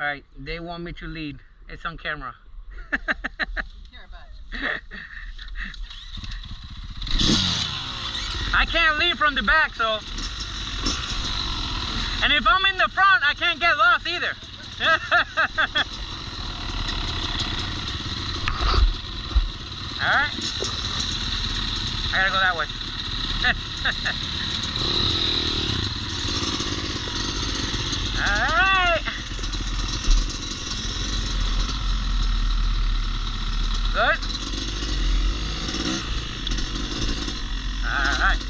All right, they want me to lead. It's on camera. I can't lead from the back, so. And if I'm in the front, I can't get lost either. All right. I gotta go that way. All right. Good. All right.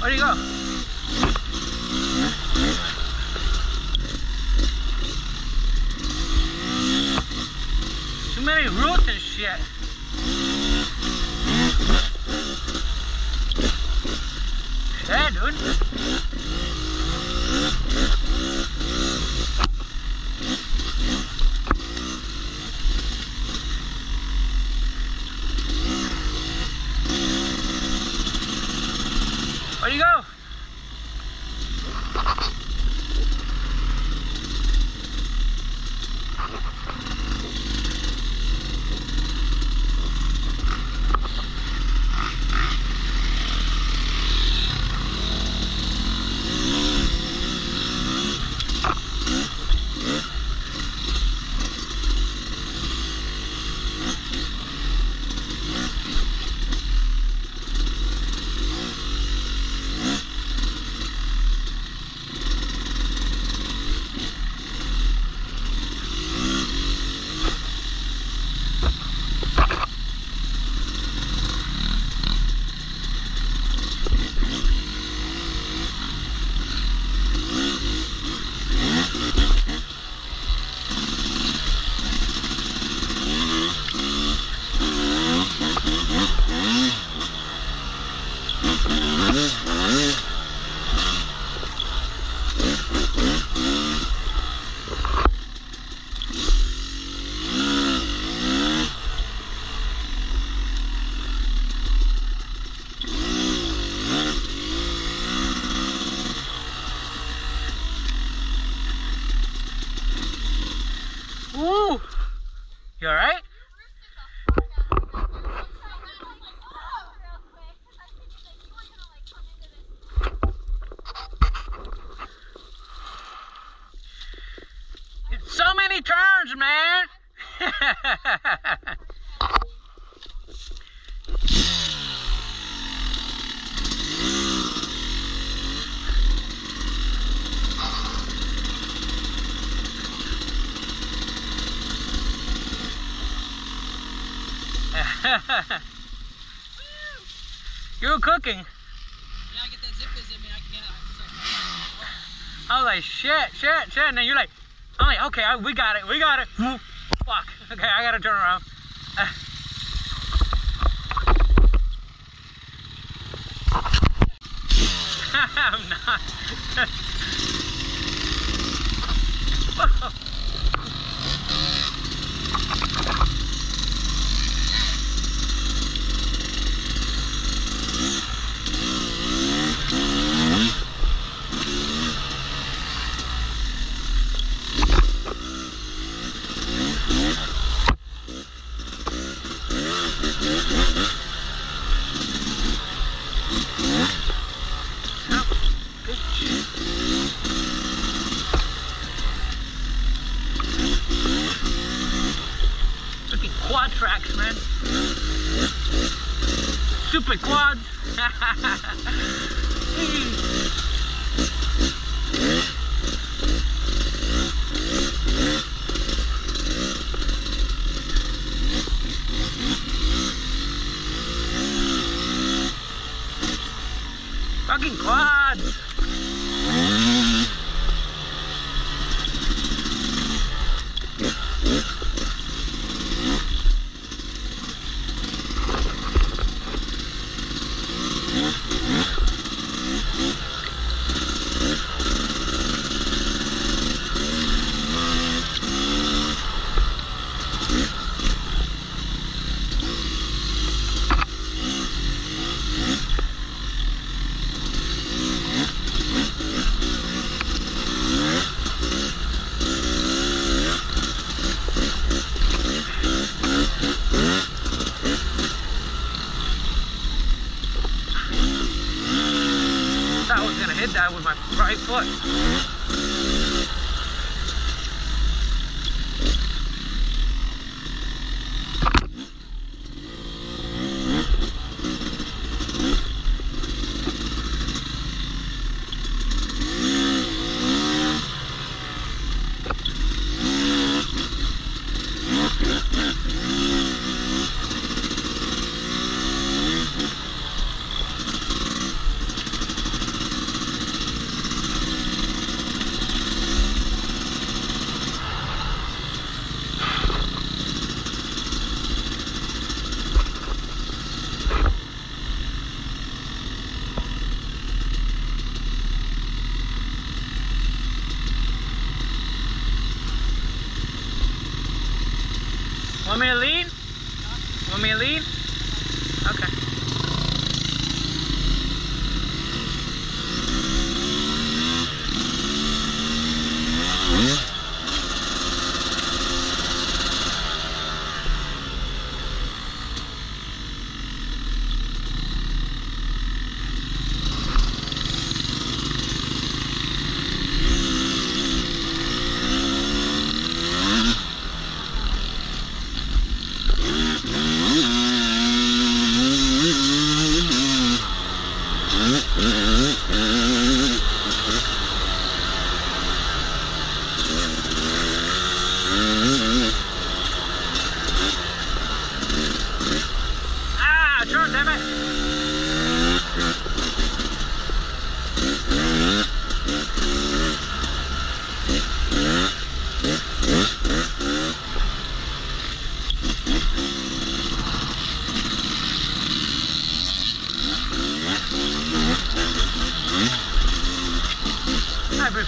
Where do you go? Too many roots and shit. Yeah, dude. Where you go? Ooh! You alright? It's so many turns, man! You're cooking. Yeah, I get that zip is in me. I can get it. I was like, shit, shit, shit. And then you're like, I'm like, okay, I, we got it, we got it. Fuck. Okay, I gotta turn around. I'm not. Super quads. with my right foot. Want me to lean? Want me to lean? Okay.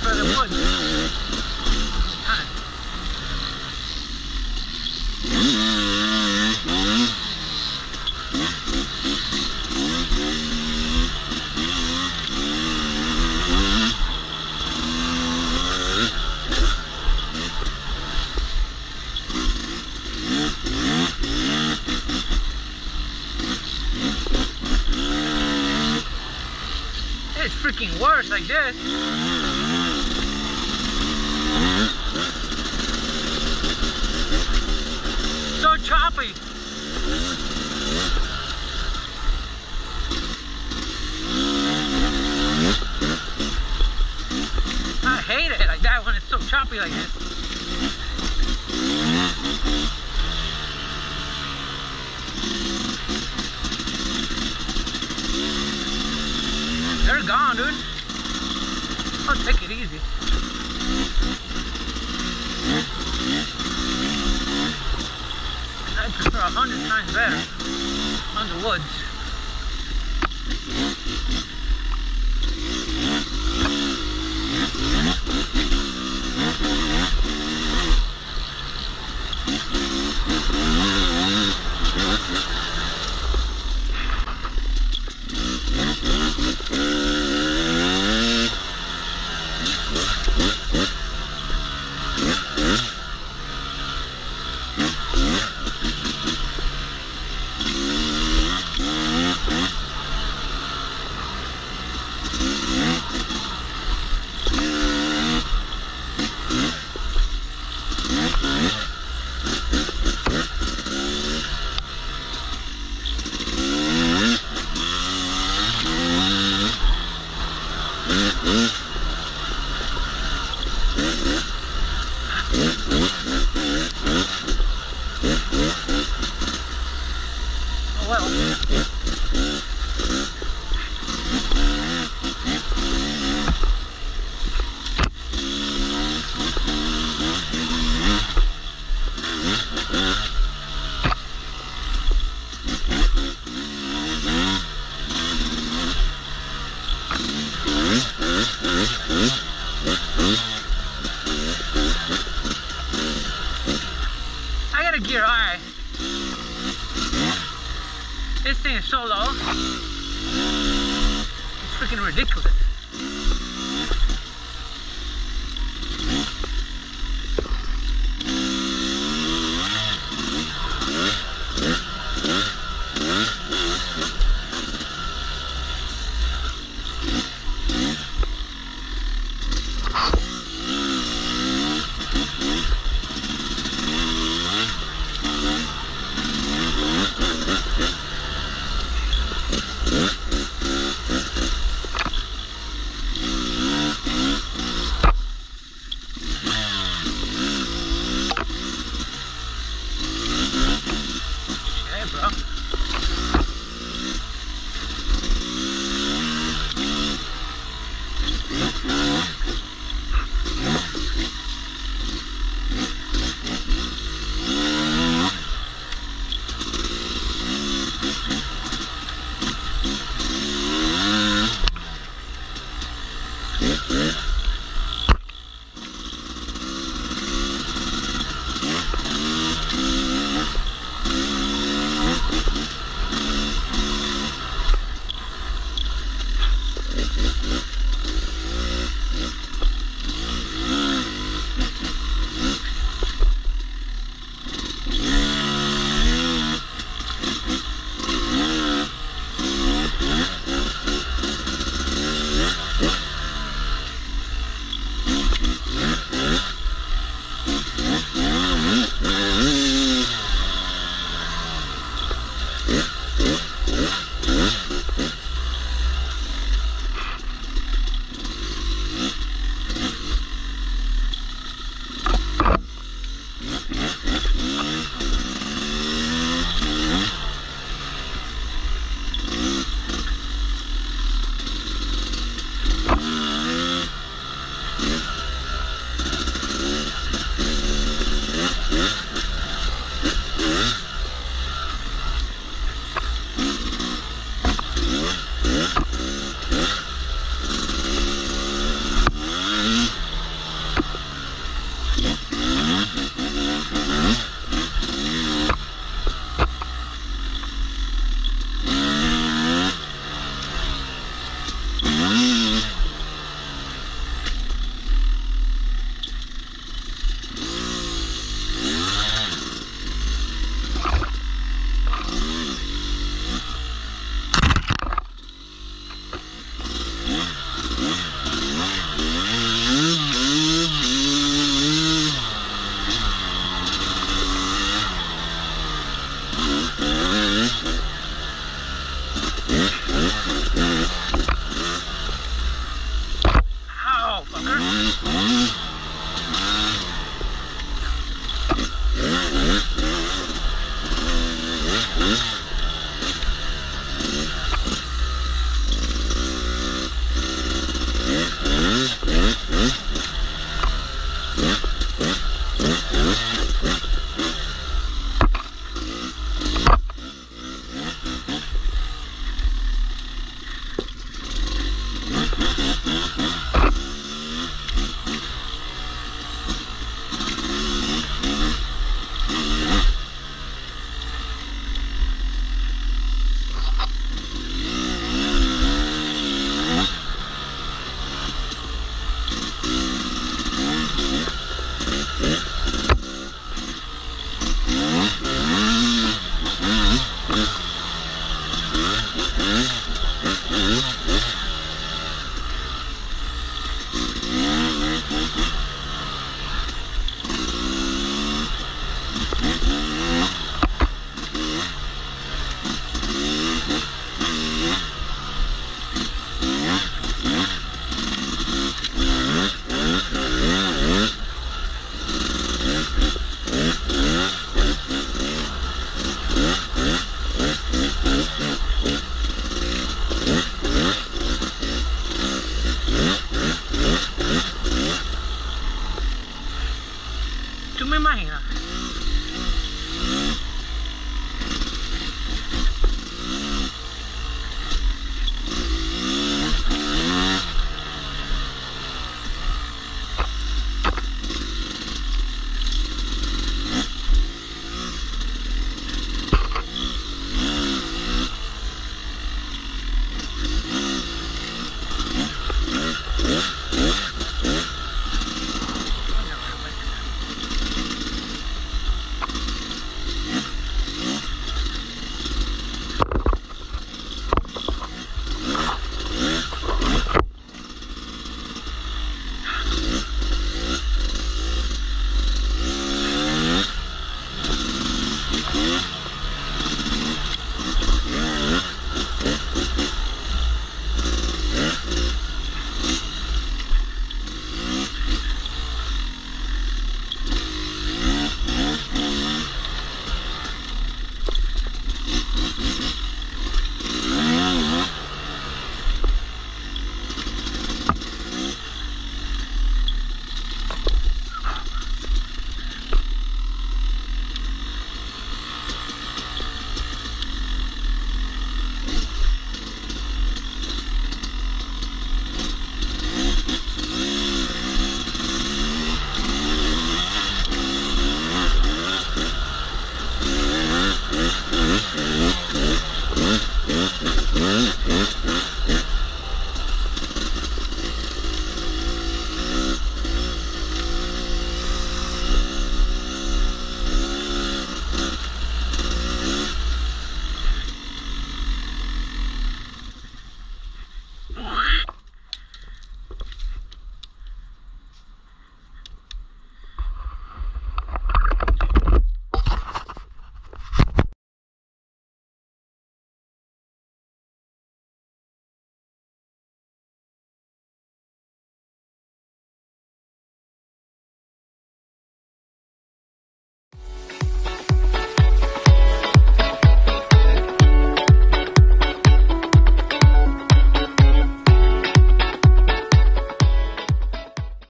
I prefer They're gone, dude. I'll take it easy. I a hundred times better on the woods.